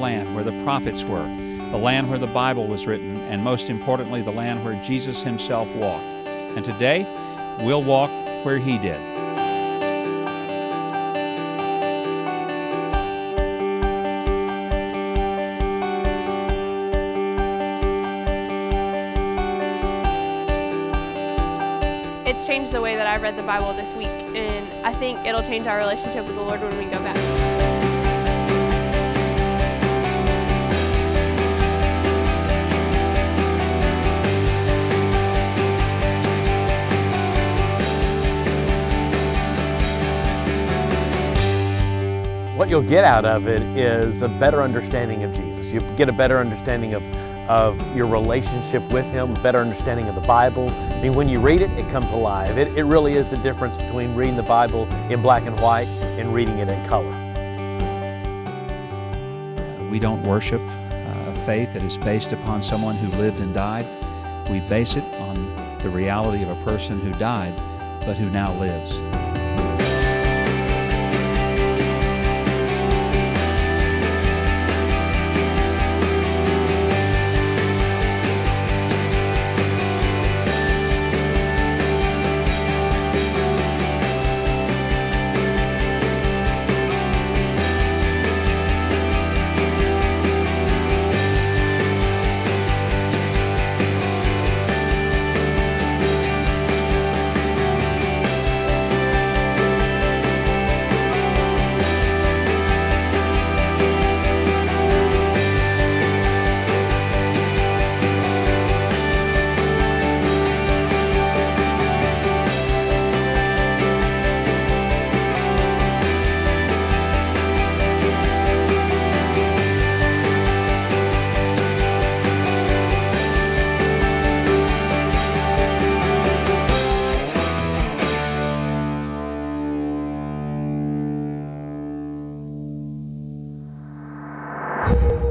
land where the prophets were, the land where the Bible was written, and most importantly, the land where Jesus himself walked. And today, we'll walk where he did. It's changed the way that I read the Bible this week, and I think it'll change our relationship with the Lord when we go back. What you'll get out of it is a better understanding of Jesus. You get a better understanding of, of your relationship with Him, a better understanding of the Bible. I mean, when you read it, it comes alive. It, it really is the difference between reading the Bible in black and white and reading it in color. We don't worship uh, a faith that is based upon someone who lived and died. We base it on the reality of a person who died but who now lives. You